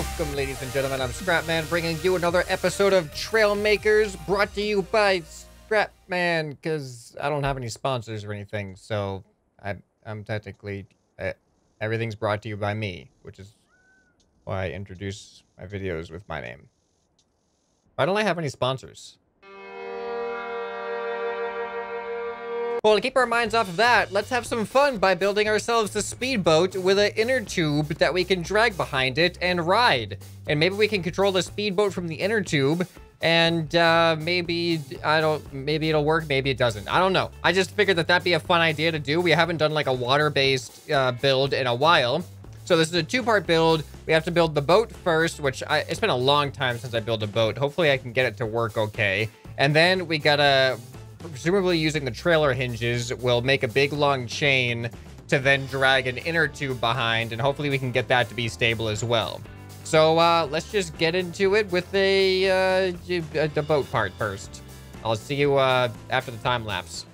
Welcome, ladies and gentlemen. I'm Scrapman, bringing you another episode of Trailmakers, brought to you by Scrapman, because I don't have any sponsors or anything, so I, I'm technically uh, everything's brought to you by me, which is why I introduce my videos with my name. Why don't I have any sponsors? Well, to keep our minds off of that, let's have some fun by building ourselves a speedboat with an inner tube that we can drag behind it and ride. And maybe we can control the speedboat from the inner tube and uh, maybe, I don't, maybe it'll work, maybe it doesn't. I don't know. I just figured that that'd be a fun idea to do. We haven't done like a water-based uh, build in a while. So this is a two-part build. We have to build the boat first, which I, it's been a long time since I built a boat. Hopefully I can get it to work okay. And then we gotta presumably using the trailer hinges, will make a big long chain to then drag an inner tube behind, and hopefully we can get that to be stable as well. So uh, let's just get into it with a, uh, the boat part first. I'll see you uh, after the time lapse.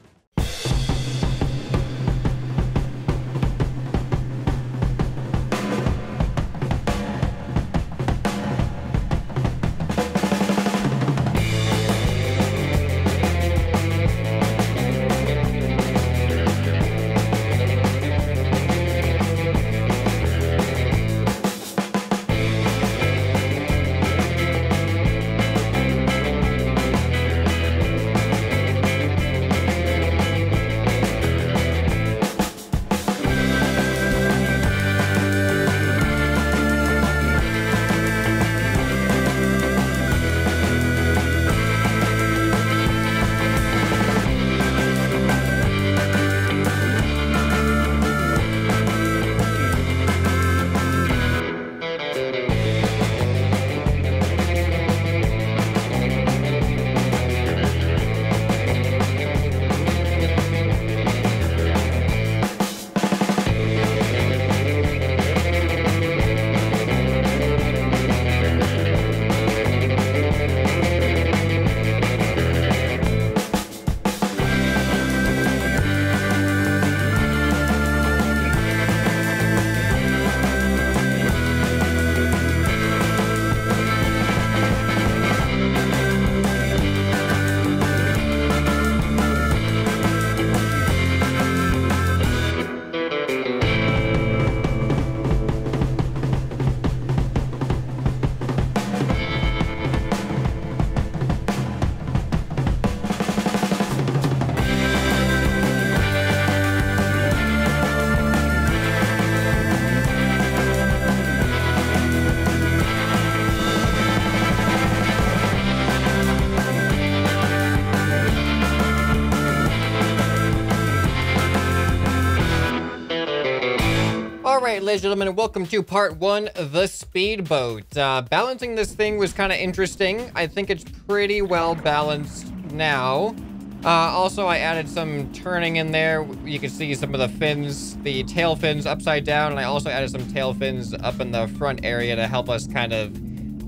Right, ladies and gentlemen, welcome to part one, the speedboat. Uh, balancing this thing was kind of interesting. I think it's pretty well balanced now. Uh, also, I added some turning in there. You can see some of the fins, the tail fins upside down, and I also added some tail fins up in the front area to help us kind of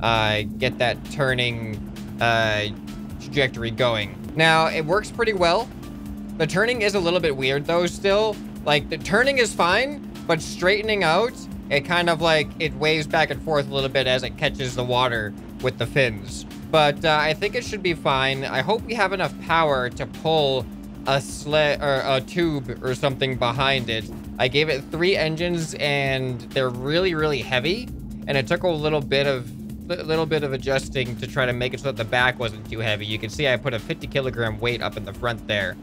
uh, get that turning uh, trajectory going. Now, it works pretty well. The turning is a little bit weird, though, still. Like, the turning is fine, but straightening out, it kind of like, it waves back and forth a little bit as it catches the water with the fins. But uh, I think it should be fine. I hope we have enough power to pull a sled or a tube or something behind it. I gave it three engines and they're really, really heavy. And it took a little bit of a little bit of adjusting to try to make it so that the back wasn't too heavy. You can see I put a 50 kilogram weight up in the front there.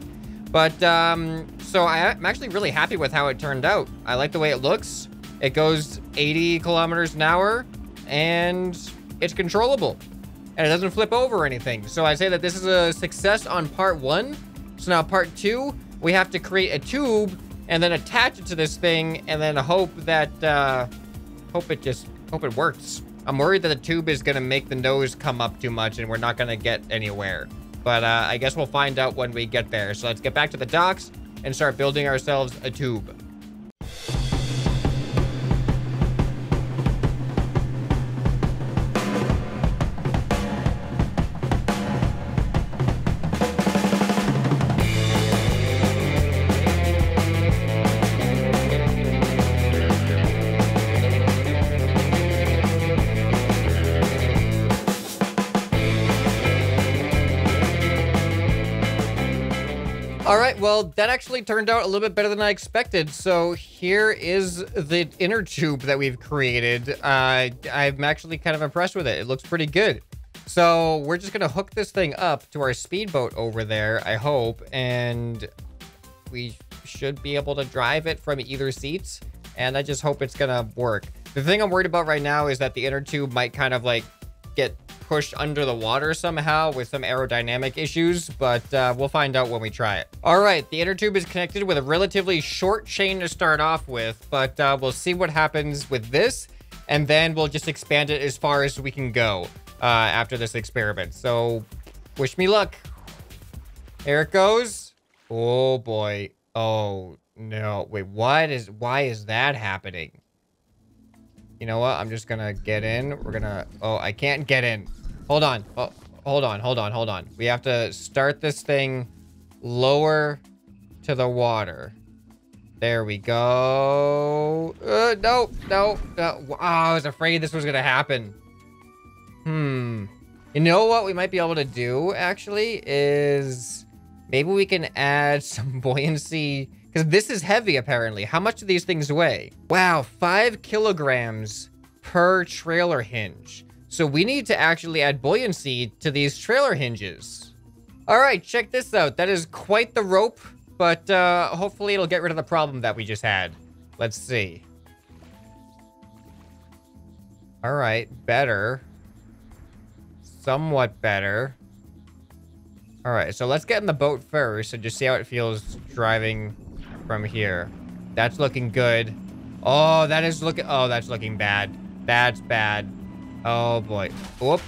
But, um, so I, am actually really happy with how it turned out. I like the way it looks. It goes 80 kilometers an hour, and it's controllable. And it doesn't flip over or anything. So I say that this is a success on part one. So now part two, we have to create a tube and then attach it to this thing and then hope that, uh, hope it just, hope it works. I'm worried that the tube is going to make the nose come up too much and we're not going to get anywhere. But uh, I guess we'll find out when we get there. So let's get back to the docks and start building ourselves a tube. All right, well, that actually turned out a little bit better than I expected. So here is the inner tube that we've created. Uh, I'm actually kind of impressed with it. It looks pretty good. So we're just going to hook this thing up to our speedboat over there, I hope. And we should be able to drive it from either seats. And I just hope it's going to work. The thing I'm worried about right now is that the inner tube might kind of like get pushed under the water somehow with some aerodynamic issues, but uh, we'll find out when we try it. All right, the inner tube is connected with a relatively short chain to start off with, but uh, we'll see what happens with this, and then we'll just expand it as far as we can go uh, after this experiment. So wish me luck. Here it goes. Oh boy. Oh no. Wait, what is, why is that happening? You know what? I'm just gonna get in. We're gonna... Oh, I can't get in. Hold on. Oh, hold on, hold on, hold on. We have to start this thing lower to the water. There we go. Uh, no, no, no. Oh, I was afraid this was gonna happen. Hmm. You know what we might be able to do, actually, is... Maybe we can add some buoyancy because this is heavy, apparently. How much do these things weigh? Wow, five kilograms per trailer hinge. So we need to actually add buoyancy to these trailer hinges. All right, check this out. That is quite the rope, but uh, hopefully it'll get rid of the problem that we just had. Let's see. All right, better. Somewhat better. All right, so let's get in the boat first and just see how it feels driving from here. That's looking good. Oh, that is looking... Oh, that's looking bad. That's bad. Oh, boy. Whoop.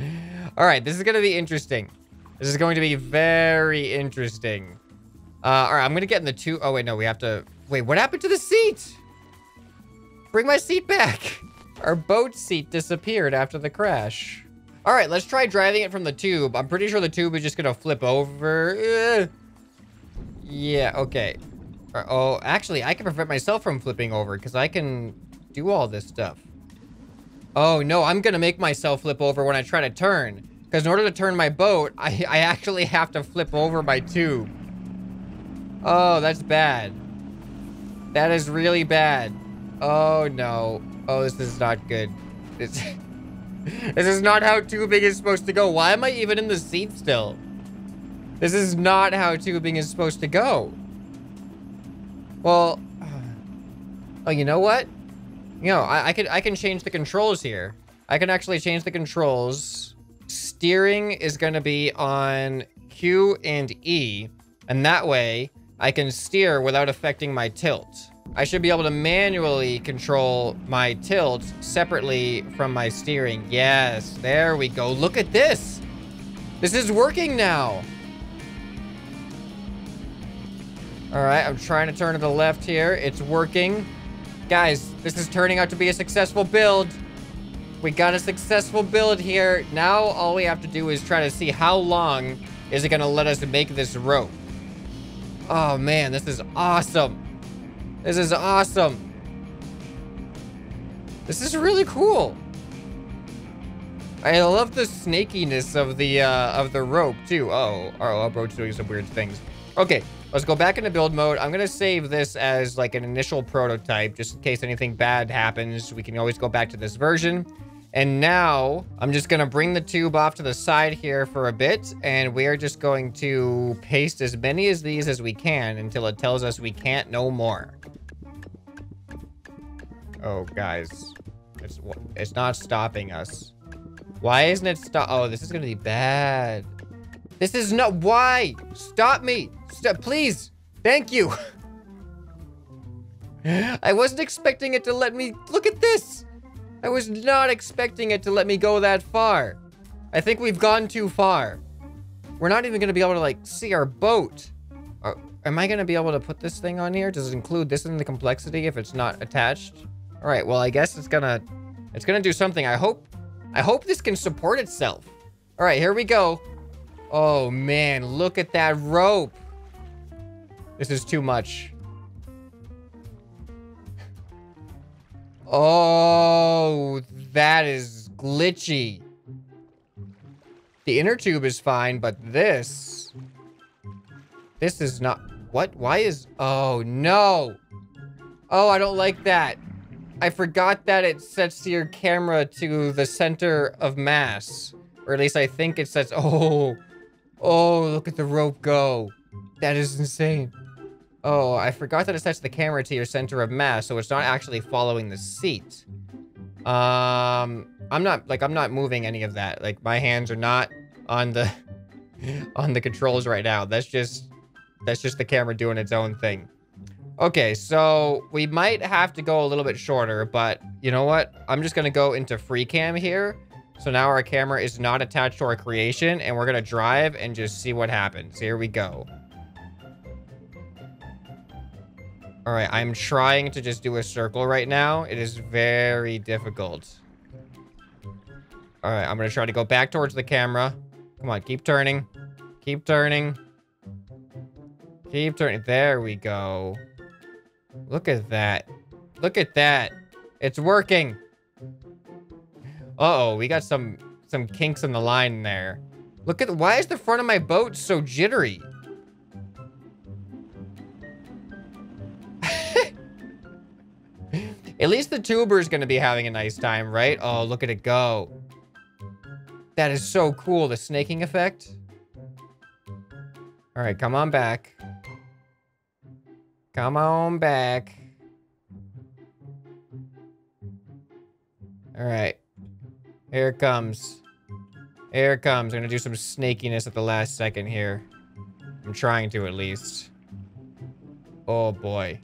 all right, this is going to be interesting. This is going to be very interesting. Uh, all right, I'm going to get in the two... Oh, wait, no, we have to... Wait, what happened to the seat? Bring my seat back. Our boat seat disappeared after the crash. All right, let's try driving it from the tube. I'm pretty sure the tube is just going to flip over. Ugh. Yeah, okay. Uh, oh, actually, I can prevent myself from flipping over because I can do all this stuff. Oh, no, I'm going to make myself flip over when I try to turn. Because in order to turn my boat, I, I actually have to flip over my tube. Oh, that's bad. That is really bad. Oh, no. Oh, this is not good. This, this is not how tubing is supposed to go. Why am I even in the seat still? This is not how tubing is supposed to go. Well, oh, you know what? You know, I, I, can I can change the controls here. I can actually change the controls. Steering is going to be on Q and E, and that way I can steer without affecting my tilt. I should be able to manually control my tilt separately from my steering. Yes, there we go. Look at this. This is working now. All right, I'm trying to turn to the left here. It's working. Guys, this is turning out to be a successful build. We got a successful build here. Now all we have to do is try to see how long is it going to let us make this rope. Oh man, this is awesome. This is awesome. This is really cool. I love the snakiness of the uh, of the rope too. Oh, our rope's doing some weird things. Okay, Let's go back into build mode. I'm going to save this as like an initial prototype, just in case anything bad happens. We can always go back to this version. And now I'm just going to bring the tube off to the side here for a bit. And we are just going to paste as many of these as we can until it tells us we can't no more. Oh, guys. It's, it's not stopping us. Why isn't it stop? Oh, this is going to be bad. This is not- Why? Stop me! Stop, please! Thank you! I wasn't expecting it to let me- Look at this! I was not expecting it to let me go that far. I think we've gone too far. We're not even gonna be able to, like, see our boat. Am I gonna be able to put this thing on here? Does it include this in the complexity if it's not attached? All right, well, I guess it's gonna... It's gonna do something. I hope... I hope this can support itself. All right, here we go. Oh, man. Look at that rope. This is too much. Oh, that is glitchy. The inner tube is fine, but this... This is not... What? Why is... Oh, no. Oh, I don't like that. I forgot that it sets your camera to the center of mass. Or at least I think it sets... Oh. Oh, look at the rope go. That is insane. Oh, I forgot that it sets the camera to your center of mass, so it's not actually following the seat. Um, I'm not, like, I'm not moving any of that. Like, my hands are not on the, on the controls right now. That's just, that's just the camera doing its own thing. Okay, so we might have to go a little bit shorter, but you know what? I'm just gonna go into free cam here. So now our camera is not attached to our creation, and we're gonna drive and just see what happens. Here we go. All right, I'm trying to just do a circle right now. It is very difficult. All right, I'm gonna try to go back towards the camera. Come on, keep turning. Keep turning. Keep turning. There we go. Look at that. Look at that. It's working. Uh oh we got some some kinks in the line there. Look at, why is the front of my boat so jittery? At least the tuber is going to be having a nice time, right? Oh, look at it go. That is so cool, the snaking effect. All right, come on back. Come on back. All right. Here it comes. Here it comes. I'm gonna do some snakiness at the last second here. I'm trying to at least. Oh boy.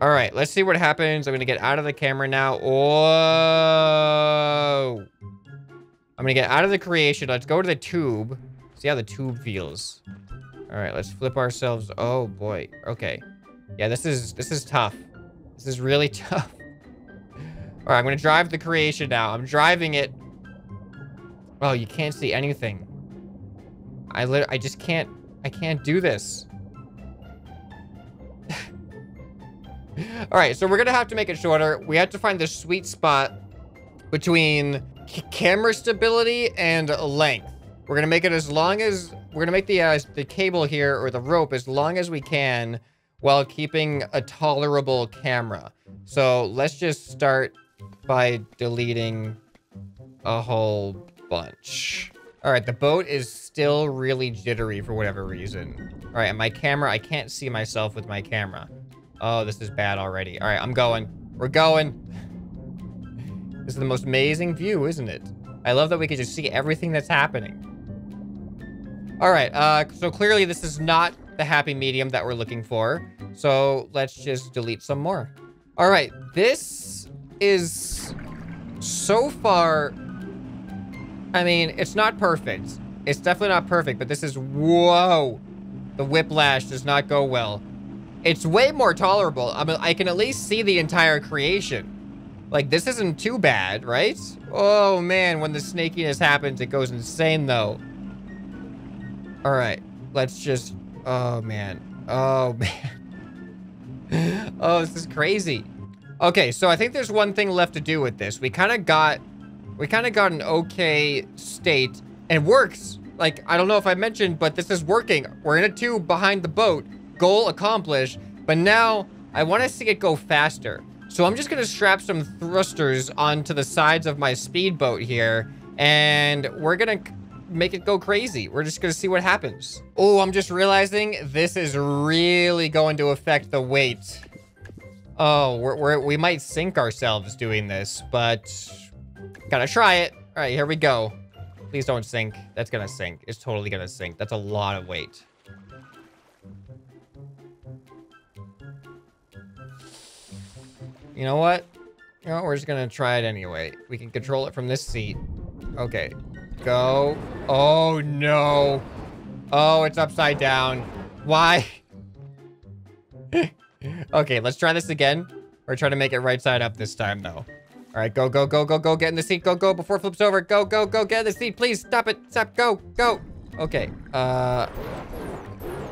All right, let's see what happens. I'm gonna get out of the camera now. Oh. I'm gonna get out of the creation. Let's go to the tube. See how the tube feels. All right, let's flip ourselves. Oh boy. Okay. Yeah, this is this is tough. This is really tough. All right, I'm gonna drive the creation now. I'm driving it. Oh, you can't see anything. I lit I just can't. I can't do this. All right, so we're gonna have to make it shorter. We have to find the sweet spot between camera stability and length. We're gonna make it as long as we're gonna make the uh, the cable here or the rope as long as we can while keeping a tolerable camera. So let's just start by deleting a whole bunch. All right, the boat is still really jittery for whatever reason. All right, and my camera, I can't see myself with my camera. Oh, this is bad already. All right, I'm going. We're going. This is the most amazing view, isn't it? I love that we can just see everything that's happening. All right, uh, so clearly this is not the happy medium that we're looking for. So let's just delete some more. All right, this is so far, I mean, it's not perfect. It's definitely not perfect, but this is, whoa. The whiplash does not go well. It's way more tolerable. I mean, I can at least see the entire creation. Like, this isn't too bad, right? Oh, man, when the snakiness happens, it goes insane, though. All right, let's just... Oh, man. Oh, man. oh, this is crazy. Okay, so I think there's one thing left to do with this. We kind of got... We kind of got an okay state. And works. Like, I don't know if I mentioned, but this is working. We're in a tube behind the boat. Goal accomplished. But now, I want to see it go faster. So I'm just going to strap some thrusters onto the sides of my speedboat here. And we're going to make it go crazy. We're just going to see what happens. Oh, I'm just realizing this is really going to affect the weight. Oh, we're, we're, we might sink ourselves doing this, but gotta try it. All right, here we go. Please don't sink. That's gonna sink. It's totally gonna sink. That's a lot of weight. You know what? You know? We're just gonna try it anyway. We can control it from this seat. Okay. Go. Oh, no. Oh, it's upside down. Why? Okay, let's try this again. We're trying to make it right side up this time, though. All right, go, go, go, go, go. Get in the seat. Go, go, before it flips over. Go, go, go. Get in the seat, please. Stop it. Stop. Go, go. Okay. Uh,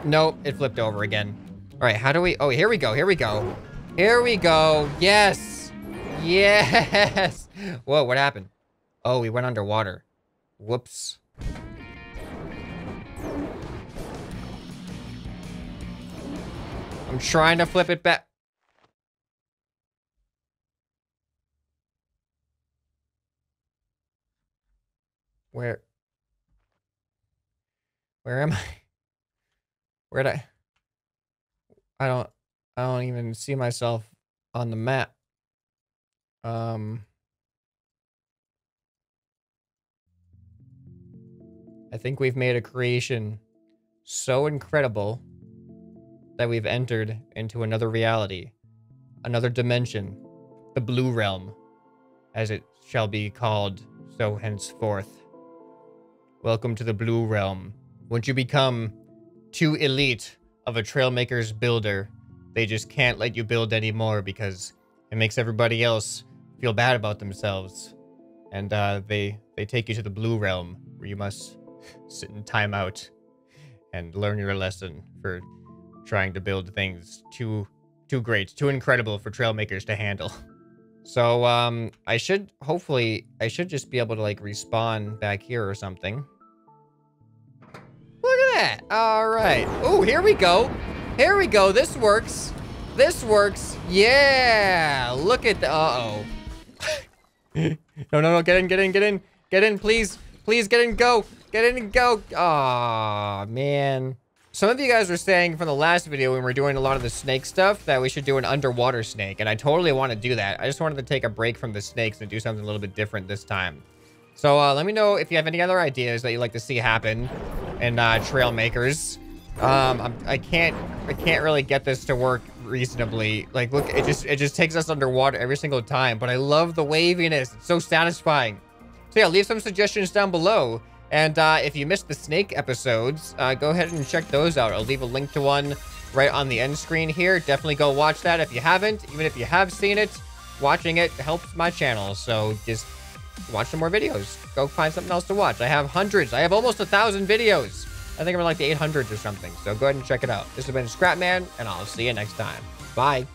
nope. It flipped over again. All right, how do we... Oh, here we go. Here we go. Here we go. Yes. Yes. Whoa, what happened? Oh, we went underwater. Whoops. I'm trying to flip it back. Where? Where am I? Where'd I? I don't, I don't even see myself on the map. Um, I think we've made a creation so incredible that we've entered into another reality, another dimension, the Blue Realm, as it shall be called so henceforth. Welcome to the Blue Realm. Once you become too elite of a Trailmaker's builder, they just can't let you build anymore because it makes everybody else feel bad about themselves. And uh, they they take you to the Blue Realm, where you must sit in timeout and learn your lesson for trying to build things too too great, too incredible for Trailmakers to handle. So um, I should hopefully I should just be able to like respawn back here or something. Look at that. All right. Oh, here we go. Here we go. This works. This works. Yeah. Look at the. Uh oh. no, no, no. Get in, get in, get in. Get in, please. Please get in, go. Get in and go. Aw, man. Some of you guys were saying from the last video when we were doing a lot of the snake stuff that we should do an underwater snake, and I totally want to do that. I just wanted to take a break from the snakes and do something a little bit different this time. So uh, let me know if you have any other ideas that you'd like to see happen in uh, Trail Makers. Um, I'm, I can't, I can't really get this to work reasonably. Like, look, it just, it just takes us underwater every single time. But I love the waviness. It's so satisfying. So yeah, leave some suggestions down below. And uh, if you missed the snake episodes, uh, go ahead and check those out. I'll leave a link to one right on the end screen here. Definitely go watch that if you haven't. Even if you have seen it, watching it helps my channel. So just watch some more videos. Go find something else to watch. I have hundreds. I have almost a thousand videos. I think I'm in like the 800s or something. So go ahead and check it out. This has been Scrapman, and I'll see you next time. Bye.